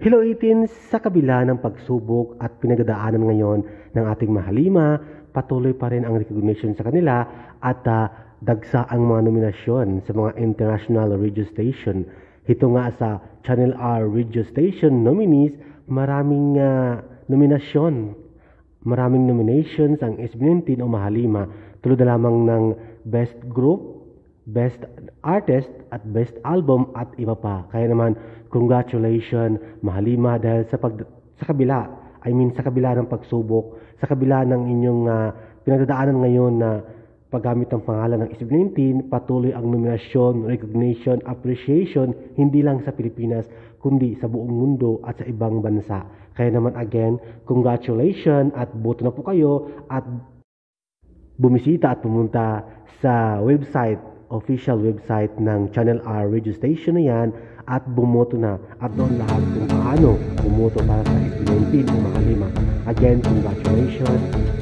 18, sa kabila ng pagsubok at pinagdadaanan ngayon ng ating mahalima, patuloy pa rin ang recognition sa kanila at uh, dagsa ang mga nominasyon sa mga international radio station. Ito nga sa Channel R radio station nominees, maraming uh, nominasyon. Maraming nominations ang SB19 o Mahalima tulad na lamang ng Best Group, Best Artist at Best Album at iba pa. Kaya naman, congratulations Mahalima dahil sa pag sa kabila, I mean sa kabila ng pagsubok, sa kabila ng inyong uh, pinagdadaanan ngayon na paggamit ng pangalan ng SB19, patuloy ang nominasyon, recognition, appreciation hindi lang sa Pilipinas kundi sa buong mundo at sa ibang bansa. Kaya naman again, congratulations at boto na po kayo at bumisita at pumunta sa website, official website ng Channel R radio station na yan at bumoto na at doon lahat kung paano bumoto para sa SB19 o makalima. Again, congratulations